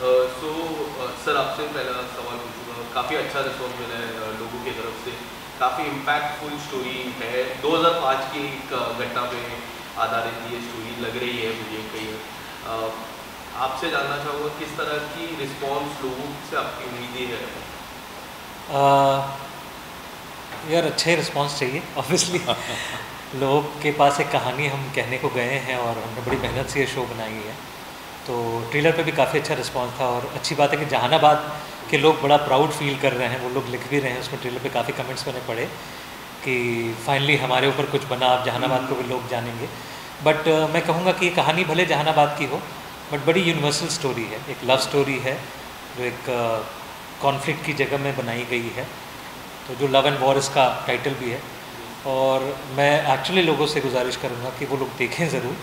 So sir आपसे पहला सवाल पूछूँगा। काफ़ी अच्छा रिस्पॉन्स मिला है uh, लोगों की तरफ़ से। काफ़ी इम्पैक्टफुल स्टोरी है। 2005 की एक uh, घटना पे आधारित ये स्टोरी लग रही है मुझे कहीं। Uh, आपसे जानना चाहूँगा किस तरह की रिस्पॉन्स लोगों से आपकी उम्मीदें है? यार अच्छे रिस्पॉन्स चाहिए ऑब्वियसली लोगों के पास एक कहानी हम कहने को गए हैं और हमने बड़ी मेहनत से ये शो बनाई है। तो ट्रेलर पे भी काफ़ी अच्छा रिस्पांस था और अच्छी बात है कि जहानाबाद के लोग बड़ा प्राउड फील कर रहे हैं वो लोग लिख भी रहे हैं उसमें ट्रेलर पे काफ़ी कमेंट्स मैंने पढ़े कि फाइनली हमारे ऊपर कुछ बना अब जहानाबाद को भी लोग जानेंगे। बट uh, मैं कहूँगा कि ये कहानी भले जहानाबाद की हो बट बड़ी यूनिवर्सल स्टोरी है। एक लव स्टोरी है जो एक कॉन्फ्लिक्ट uh, की जगह में बनाई गई है। तो जो लव एंड वॉर इसका टाइटल भी है। और मैं एक्चुअली लोगों से गुजारिश करूँगा कि वो लोग देखें ज़रूर।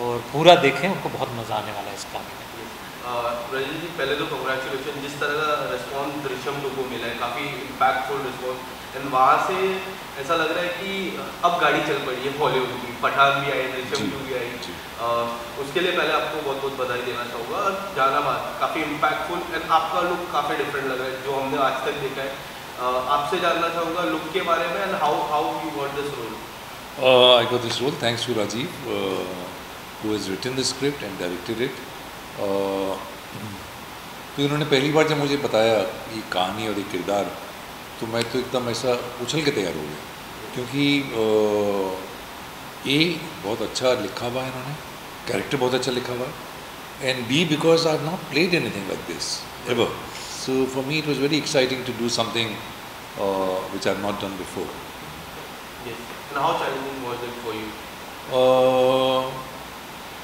और पूरा देखें उनको बहुत मज़ा आने वाला है इस काम में। रजनी जी पहले तो कंग्रेचुलेशन जिस तरह का रिस्पॉन्स दृश्यम लोगों को मिला है काफ़ी इम्पैक्टफुल रिस्पॉन्स एंड वहाँ से ऐसा लग रहा है कि अब गाड़ी चल पड़ी है बॉलीवुड की पठान भी आई दृश्यम टू भी आई। उसके लिए पहले आपको बहुत बहुत बधाई देना चाहूँगा। और जाना बात काफ़ी इम्पैक्टफुल एंड आपका लुक काफ़ी डिफरेंट लग रहा है जो हमने आज तक देखा है। आपसे जानना चाहूँगा लुक के बारे में and how how you got this role got this role. Thanks to Rajiv, uh, who has written the script and directed it. Uh, तो इन्होंने पहली बार जब मुझे बताया ये कहानी और ये किरदार तो मैं तो एकदम ऐसा उछल के तैयार हो गया क्योंकि ए बहुत अच्छा लिखा हुआ है इन्होंने कैरेक्टर बहुत अच्छा लिखा हुआ है and b because I have not played anything like this ever so for me it was very exciting to do something which I have not done before Yes. And how challenging was it for you? Uh,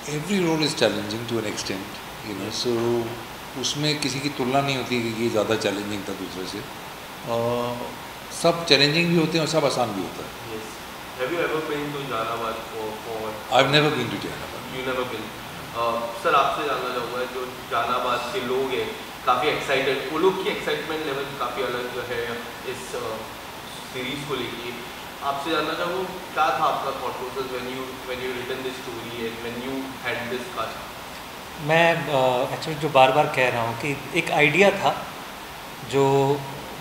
every role is challenging to an extent, you know. So उसमें किसी की तुलना नहीं होती कि ये ज़्यादा challenging था दूसरे से uh, सब चैलेंजिंग भी होते हैं और सब आसान भी होता है Yes. Have you ever been to Jahanabad for for? I have never been to You never been. Uh, sir आपसे जानना चाहूँगा जो जहानाबाद के लोग हैं काफ़ी एक्साइटेड वो लोग की एक्साइटमेंट लेवल काफ़ी अलग है इस सीरीज़ को लेके आपसे जानना चाहूँ क्या था आपका thought process when you when you written this story and when you had this cast मैं एक्चुअली जो बार बार कह रहा हूँ कि एक आइडिया था जो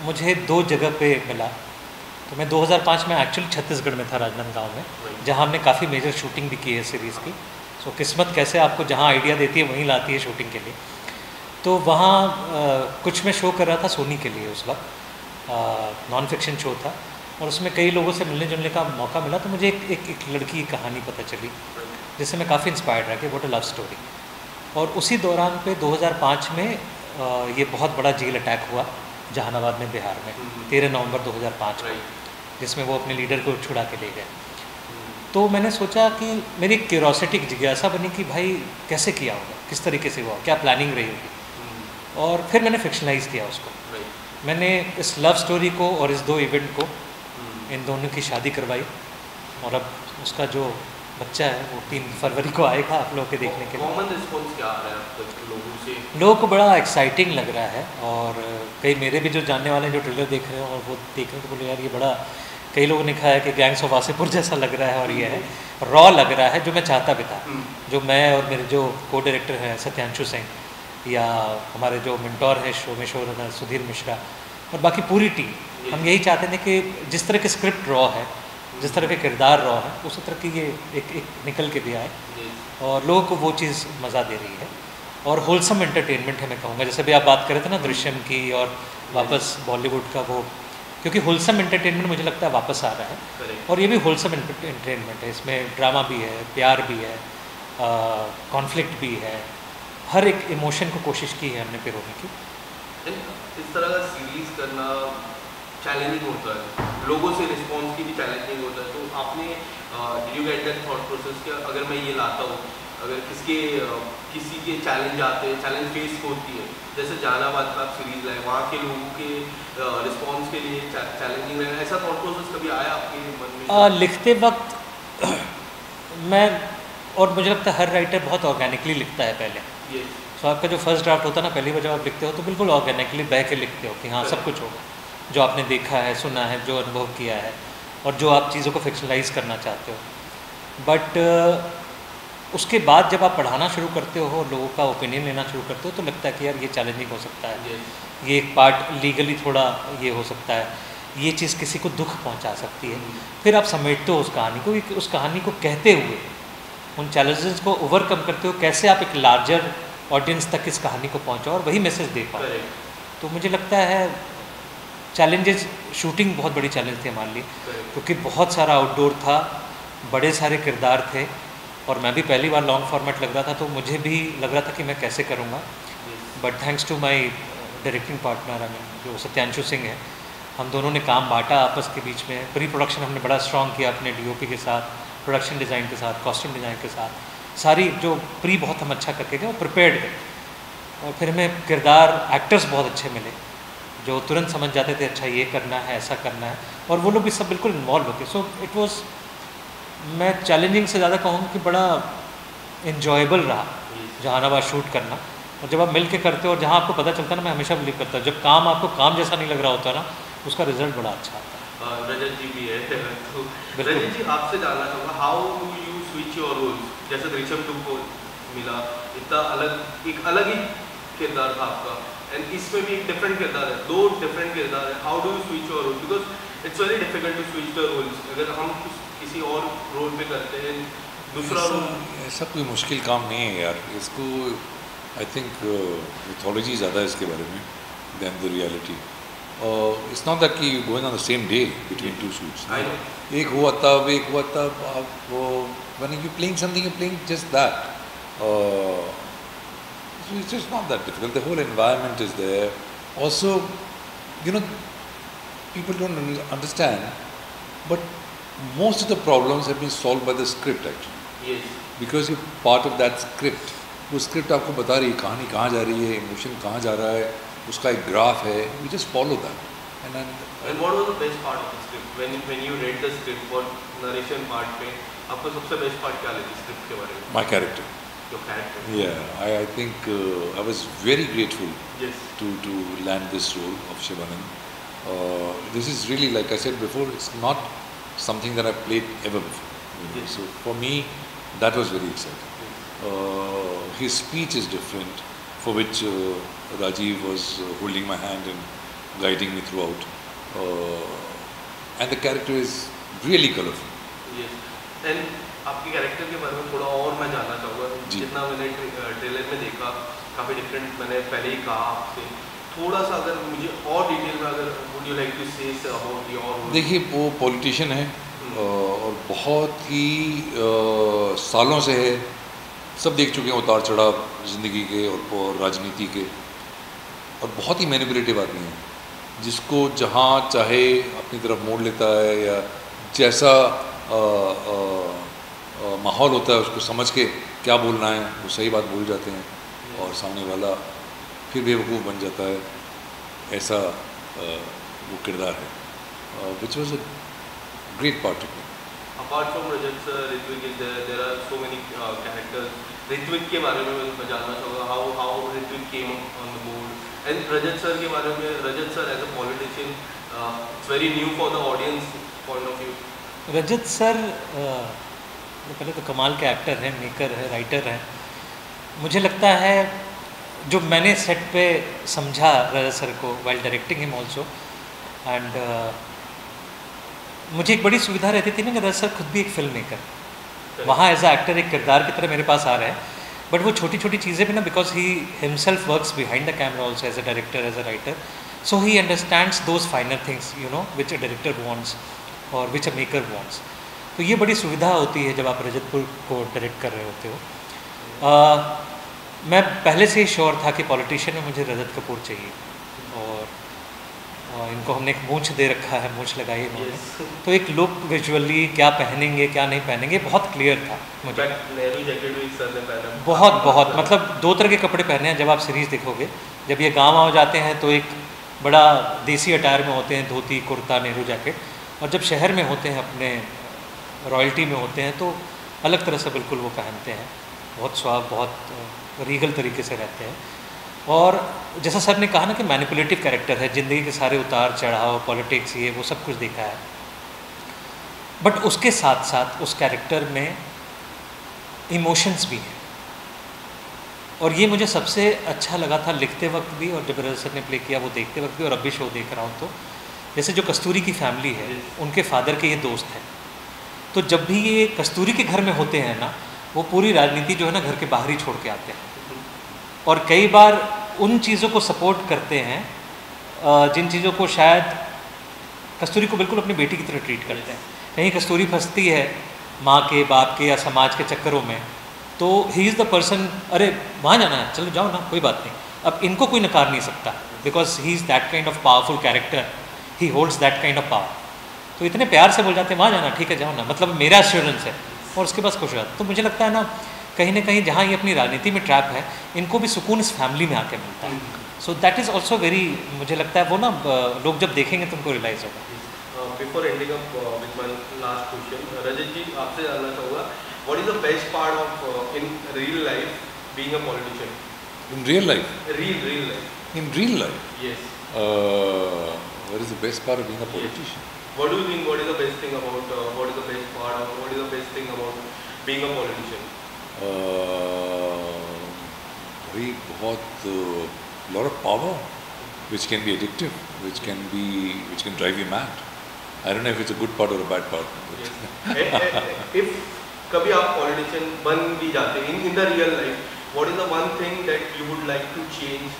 मुझे दो जगह पे मिला। तो मैं 2005 में एक्चुअली छत्तीसगढ़ में था राजनांदगांव में जहाँ हमने काफ़ी मेजर शूटिंग भी की है सीरीज़ की। सो किस्मत कैसे आपको जहाँ आइडिया देती है वहीं लाती है शूटिंग के लिए। तो वहाँ कुछ मैं शो कर रहा था सोनी के लिए उस वक्त। नॉन फिक्शन शो था। और उसमें कई लोगों से मिलने जुलने का मौका मिला तो मुझे एक एक, एक लड़की की कहानी पता चली जिससे मैं काफ़ी इंस्पायर्ड रहा कि वॉट अ लव स्टोरी और उसी दौरान पे 2005 में ये बहुत बड़ा जेल अटैक हुआ जहानाबाद में बिहार में तेरह नवंबर 2005 को जिसमें वो अपने लीडर को छुड़ा के ले गए। तो मैंने सोचा कि मेरी क्यूरोसिटी की जिज्ञासा बनी कि भाई कैसे किया होगा? किस तरीके से हुआ? क्या प्लानिंग रही होगी? और फिर मैंने फिक्शनलाइज किया उसको। मैंने इस लव स्टोरी को और इस दो इवेंट को इन दोनों की शादी करवाई और अब उसका जो बच्चा है वो तीन फरवरी को आएगा आप लोगों के देखने के लिए। रिस्पॉन्स क्या आ रहा है लोगों से? लोगों को बड़ा एक्साइटिंग लग रहा है और कई मेरे भी जो जानने वाले हैं जो ट्रेलर देख रहे हैं और वो देख रहे हैं तो बोले यार ये बड़ा कई लोगों ने कहा है कि गैंग्स ऑफ़ वासीपुर जैसा लग रहा है और ये है। रॉ लग रहा है जो मैं चाहता भी था। जो मैं और मेरे जो को डायरेक्टर हैं सत्यांशु सिंह या हमारे जो मिंटोर हैं शो में शो सुधीर मिश्रा और बाकी पूरी टीम हम यही चाहते थे कि जिस तरह की स्क्रिप्ट रॉ है जिस तरह के किरदार रॉ है उसी तरह की ये एक एक निकल के भी आए। और लोगों को वो चीज़ मज़ा दे रही है। और होलसम एंटरटेनमेंट है मैं कहूँगा। जैसे भी आप बात कर रहे थे ना दृश्यम की और वापस बॉलीवुड का वो क्योंकि होलसम एंटरटेनमेंट मुझे लगता है वापस आ रहा है। और ये भी होलसम एंटरटेनमेंट है। इसमें ड्रामा भी है प्यार भी है कॉन्फ्लिक्ट भी है। हर एक इमोशन को कोशिश की है हमने पिरोने की। इस तरह का सीरीज़ करना चैलेंजिंग होता है। लोगों से रिस्पॉन्स की भी चैलेंजिंग होता है। तो आपने did you get that thought process कि अगर मैं ये लाता हूँ अगर किसके किसी के चैलेंज आते हैं चैलेंज फेस होती है जैसे जहानाबाद का आप सीरीज़ लाए वहाँ के लोगों के रिस्पॉन्स के लिए चैलेंजिंग रहेगा ऐसा थॉट प्रोसेस कभी आया आपके मन में? आ, लिखते वक्त मैं और मुझे लगता है हर राइटर बहुत ऑर्गेनिकली लिखता है पहले। ये सो आपका जो फ़र्स्ट ड्राफ्ट होता है ना पहली बार जब आप लिखते हो तो बिल्कुल ऑर्गेनिकली बह के लिखते हो कि हाँ सब कुछ होगा। जो आपने देखा है सुना है जो अनुभव किया है और जो आप चीज़ों को फिक्शनलाइज करना चाहते हो। बट उसके बाद जब आप पढ़ाना शुरू करते हो लोगों का ओपिनियन लेना शुरू करते हो तो लगता है कि यार ये चैलेंजिंग हो सकता है। ये एक पार्ट लीगली थोड़ा ये हो सकता है। ये चीज़ किसी को दुख पहुँचा सकती है। फिर आप समेटते हो उस कहानी को उस कहानी को कहते हुए उन चैलेंजेस को ओवरकम करते हो। कैसे आप एक लार्जर ऑडियंस तक इस कहानी को पहुंचाओ और वही मैसेज दे पाओ। तो मुझे लगता है चैलेंजेस शूटिंग बहुत बड़ी चैलेंज थी हमारे लिए क्योंकि बहुत सारा आउटडोर था बड़े सारे किरदार थे और मैं भी पहली बार लॉन्ग फॉर्मेट लग रहा था तो मुझे भी लग रहा था कि मैं कैसे करूँगा। But thanks to my directing partner I जो सत्यांशु सिंह है हम दोनों ने काम बांटा आपस के बीच में। प्री प्रोडक्शन हमने बड़ा स्ट्रॉन्ग किया अपने डीओपी के साथ प्रोडक्शन डिज़ाइन के साथ कॉस्ट्यूम डिज़ाइन के साथ। सारी जो प्री बहुत हम अच्छा करके गए वो प्रिपेयर्ड गए और फिर हमें किरदार एक्टर्स बहुत अच्छे मिले जो तुरंत समझ जाते थे अच्छा ये करना है ऐसा करना है। और वो लोग भी सब बिल्कुल इन्वॉल्व होते सो इट वॉज़ मैं चैलेंजिंग से ज़्यादा कहूँगा कि बड़ा इन्जॉयबल रहा. जहानाबाद शूट करना। और जब आप मिल के करते हो और जहाँ आपको पता चलता है ना मैं हमेशा बिलीव करता हूँ जब काम आपको काम जैसा नहीं लग रहा होता ना उसका रिज़ल्ट बड़ा अच्छा आता है। Uh, रजत जी भी है। तो रजत जी आपसे जानना चाहूँगा how do you switch your roles जैसे दृश्यम टू को मिला इतना अलग एक अलग ही किरदार था आपका। एंड इसमें भी एक डिफरेंट किरदार है दो डिफरेंट किरदार है। How do you switch your role because it's very difficult to switch the roles अगर हम किसी और रोल पे करते हैं दूसरा रोल ऐसा कोई मुश्किल काम नहीं है यार। इसको आई थिंक मिथोलॉजी ज़्यादा है इसके बारे में then the reality it's not that कि going on the same day between two shoots I know एक हुआ तब एक हुआ तब आप वो when you playing something you're playing just that uh, so it's just not that difficult the whole environment is there also you know people don't un- understand but most of the problems have been solved by the script actually yes because you're part of that script वो script आपको बता रही है कहानी कहाँ जा रही है इमोशन कहाँ जा रहा है उसका एक ग्राफ है you just follow that and and what was the best part of the script when when you read the script for narration part पे आपको सबसे बेस्ट पार्ट क्या लगी स्क्रिप्ट के बारे में माई कैरेक्टर जो character Yeah, I, I think uh, I was very grateful yes to, to land this role of Shivanand. Uh, this is really, like I said before, it's not something that I've played ever before. you know. Yes. So for me, that was very exciting. Uh, his speech is different, For which uh, Rajiv was uh, holding my hand and guiding me throughout. Uh, and the character is really colorful. Yes and आपके character के बारे में थोड़ा और मैं जानना चाहूँगा। जितना मैंने ट्रेलर में देखा काफ़ी डिफरेंट मैंने पहले ही कहा आपसे थोड़ा सा अगर मुझे और डिटेल में अगर would you like to say about your देखिए वो पॉलिटिशियन है अ, और बहुत ही अ, सालों से है सब देख चुके हैं उतार चढ़ाव ज़िंदगी के और, राजनीति के। और बहुत ही मैनिपुलेटिव आदमी है जिसको जहाँ चाहे अपनी तरफ़ मोड़ लेता है या जैसा अ, अ, अ, माहौल होता है उसको समझ के क्या बोलना है वो सही बात भूल जाते हैं और सामने वाला फिर बेवकूफ़ बन जाता है। ऐसा वो किरदार है। Which was a great part to apart from Rajat sir Ritwik is there there are so many characters Ritwik के बारे में मैं जानना चाहूँगा how how Ritwik came on the board and Rajat sir के बारे में Rajat sir as a politician it's very new for the audience point of view Rajat sir पहले तो कमाल के एक्टर हैं मेकर है राइटर हैं. मुझे लगता है, जो मैंने सेट पे समझा रजत सर को while directing him also and मुझे एक बड़ी सुविधा रहती थी ना कि सर खुद भी एक फ़िल्म मेकर वहाँ एज अ एक्टर एक किरदार की तरह मेरे पास आ रहा है। बट वो छोटी छोटी चीज़ें भी ना because he himself works behind the camera also as a director as a writer so he understands those final things you know which a director wants और विच अ मेकर वॉन्ट्स तो ये बड़ी सुविधा होती है जब आप रजतपुर को डायरेक्ट कर रहे होते हो। मैं पहले से ही श्योर था कि पॉलिटिशियन में मुझे रजत कपूर चाहिए। और इनको हमने एक मूछ दे रखा है मूछ लगाई है इन्होंने। Yes. तो एक लुक विजुअली क्या पहनेंगे क्या नहीं पहनेंगे बहुत क्लियर था मुझे। बहुत बहुत मतलब दो तरह के कपड़े पहने हैं जब आप सीरीज़ देखोगे। जब ये गाँव आ जाते हैं तो एक बड़ा देसी अटायर में होते हैं धोती कुर्ता नेहरू जैकेट और जब शहर में होते हैं अपने रॉयल्टी में होते हैं तो अलग तरह से बिल्कुल वो पहनते हैं। बहुत स्वाब बहुत रीगल तरीके से रहते हैं। और जैसा सर ने कहा ना कि मैनिपुलेटिव कैरेक्टर है, ज़िंदगी के सारे उतार चढ़ाव पॉलिटिक्स ये वो सब कुछ देखा है। बट उसके साथ साथ उस कैरेक्टर में इमोशंस भी हैं। और ये मुझे सबसे अच्छा लगा था लिखते वक्त भी और जब सर ने प्ले किया वो देखते वक्त भी और अब भी शो देख रहा हूँ तो। जैसे जो कस्तूरी की फैमिली है, उनके फादर के ये दोस्त हैं। तो जब भी ये कस्तूरी के घर में होते हैं ना, वो पूरी राजनीति जो है ना घर के बाहर ही छोड़ के आते हैं। और कई बार उन चीज़ों को सपोर्ट करते हैं जिन चीज़ों को शायद कस्तूरी को बिल्कुल अपनी बेटी की तरह ट्रीट करते हैं। कहीं कस्तूरी फंसती है माँ के, बाप के या समाज के चक्करों में तो ही इज़ द पर्सन अरे, वहाँ जाना है, चलो जाओ ना, कोई बात नहीं। अब इनको कोई नकार नहीं सकता because he is that kind of powerful character he holds that kind of power तो इतने प्यार से बोल जाते हैं, वहाँ जाना, ठीक है, जाओ ना। मतलब मेरा एश्योरेंस है, और उसके पास खुश रहता तो मुझे लगता है ना कहीं ना कहीं जहाँ ये अपनी राजनीति में ट्रैप है इनको भी सुकून इस फैमिली में आके मिलता है so that is also very मुझे लगता है वो ना लोग जब देखेंगे तो उनको रियलाइज़ होगा before ending up with my last question Rajat ji आपसे जानना चाहूँगा what is the best part of in real life being a politician. Uh, what is the best part of being a politician? What do you think? What is the best thing about? Uh, what is the best part? Of, what is the best thing about being a politician? भाई बहुत lot of power which can be addictive which can be which can drive you mad I don't know if it's a good part or a bad part yes. if कभी आप politician बन भी जाते हैं in the real life what is the one thing that you would like to change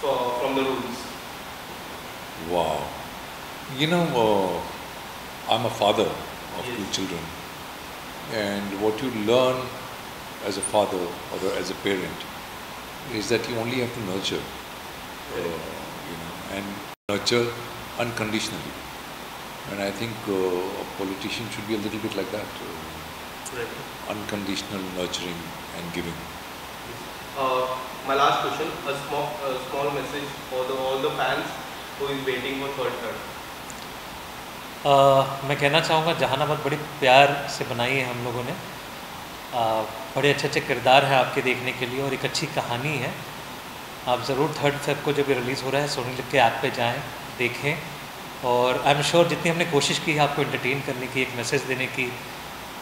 for, from the rules? Wow. You know, uh, I'm a father of yes. two children. And what you learn as a father or as a parent is that you only have to nurture, uh, you know, and nurture unconditionally. And I think uh, a politician should be a little bit like that. Uh, right. Unconditional nurturing and giving. Uh, my last question, a small, a small message for the, all the fans who is waiting for third third. Uh, मैं कहना चाहूँगा जहानाबाद बड़ी प्यार से बनाई है हम लोगों ने uh, बड़े अच्छे अच्छे किरदार हैं आपके देखने के लिए और एक अच्छी कहानी है। आप ज़रूर थर्ड फेब को जब ये रिलीज़ हो रहा है सोनी लिख के ऐप पे जाएँ देखें। और आई एम श्योर जितनी हमने कोशिश की है आपको एंटरटेन करने की एक मैसेज देने की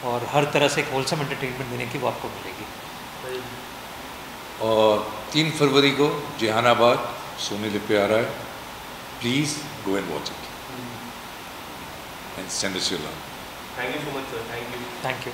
और हर तरह से एक होलसम एंटरटेनमेंट देने की वो आपको मिलेगी। और तीन फरवरी को जहानाबाद सोनी लिप आ रहा है। Please go and watch it and send us your love thank you so much sir thank you thank you